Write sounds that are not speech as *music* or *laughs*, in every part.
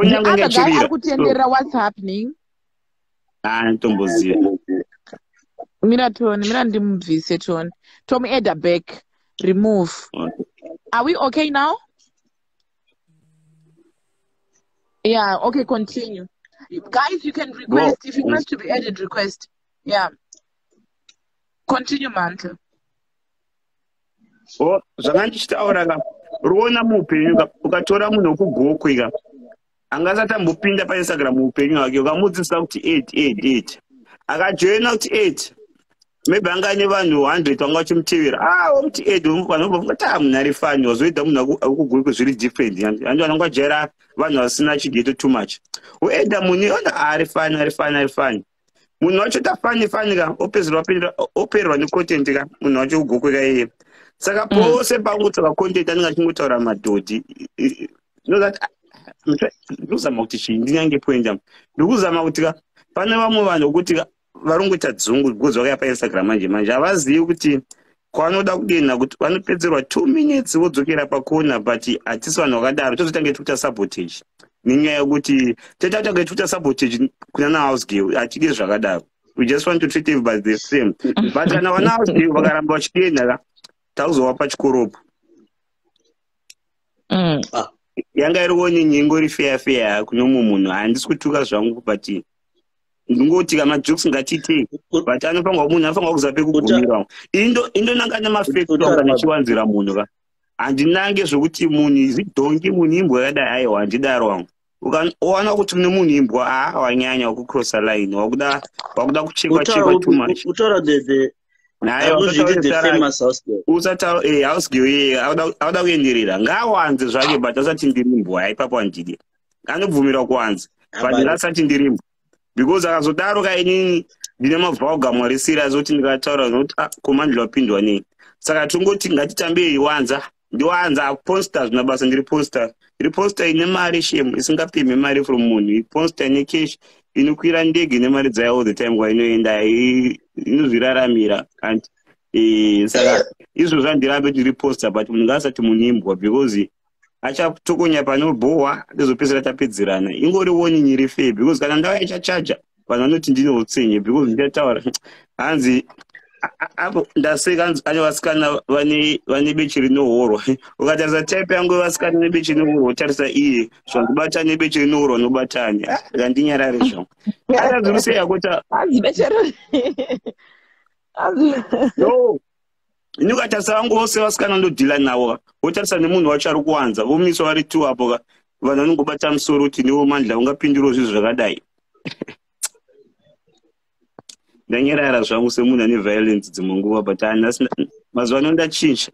guy ingachirira ari kutenderera what's happening? Ah nditomboziva mira tony mira ndimubvise tony tom eda back remove are we okay now? Yeah okay continue. Guys you can request if you want to be added request. Yeah. Continue mantle. O zvanga ndichitaura ka ruona muupenyu ka ukatora munhu wekugokwe ka angasati ambopinda painstagram muupenyu hwake ukamudzidzisa kuti eight eight eight. Akajoina kuti eight. Maybe anga ane vanhu hundred vanga vachimutevera a wamuti eight vanhu vafunga kuti a munhu ari fani wazoita munhu akugokwe zviri different. Handi vanhu vangajaira vanhu vasina chigeto too much. Ueda munhu ona ari fani ari fani ari fani. Munhu wacho tafani fani ka opedzerwa opererwa necontent ka munhu wacho kugokwe ka iye saka pose pangutsvaka content anenge achingotaura madhodhi nozati ndikuzama kuti chii ndinyange pointa ndikuzama kuti ka pane vamwe vanhu vokuti vari kungoita dzungu because vakaya painstagram manje manje havazivi kuti kwavanoda kudena kuti vanopedzerwa two minutes vodzokera pakona but hatisi vanhu vakadaro. Tozotange tikuita sabotage nenyaya yekuti totatakuita tikuita sabotage kuna nahouse girl hatidi zvakadaro. We just want to treat everybody the same. *laughs* But kana vana house girl vakaramba vachidenda ka tauzovapa chikoropo mm. Yanga iriwo nenyingo iri feya feya kune mumwe munhu handisi kutuka zvangu but ndingoti kamajokes ngatiitei but anofanirwa munhu anofanirwa kuziva pekugumira indonanga nemafekta kana chiwanzira munhu ka handinange zvokuti munhu zvidhongi munhu imbwa yakadai aiwa handidaro wangu ukawana kuti mune munhu imbwa a wanyanya wakucrossa line wakuda kuchekwa chekwa too much house girl iye auda kuenderera. Ngaawanze zvake but asati ndiri mbwa ipapo handidi anobvumira kuwanza but ngasati ndiri mbwa because akazodaro kainini ndine mavhaugamu ari serious kuti ndikataura nokuti koma ndilapindwa nei. Saka tongoti ngatitambei wanza ndiwanza posta zvina basa ndiri posta iri posta ine mari shemu isingapemhe mari from munhu. Posta ine cash inokwira ndege nemari dzayo all the time kwainoenda inozviraramira and saka izvozvo handirambe ndiri posta but munhu ngaasati munhu imbwa because achatokonya panobhohwa tozopedzera tapedzerana. Ingoriwoni nyiri fei because kana ndava ichachaja vanhu vanoti ndine utsenye because ndichataura hanzi apo ndaseka ane vasikana vane bechi rinohorwa ukatarisa type yangu yevasikana nebechi rinohorwa utarisa iye zvandibata nebechi rinohorwa nobatani randinyarare zvangu atazivisei akuta no ini ukatarisa vangu vose vasikana ndodhila navo wotarisa nemunhu wacho ari kuwanza. Vomiswa vari two apo ka vanhu vanongobata musoro kuti newo mandla ungapindirawo zvinhu zvakadai ndanyarara zvangu semunhu ane violence dzimwe nguva but mazuva ano ndachinja.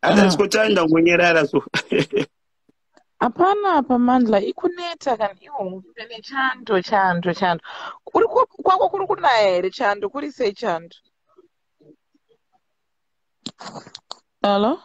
Atasikotari ndangonyarara so hapana pamandla ikuneta kana iwo nechando chando chando. Kwako kuri kunaya here chando? Kuri sei chando? Alo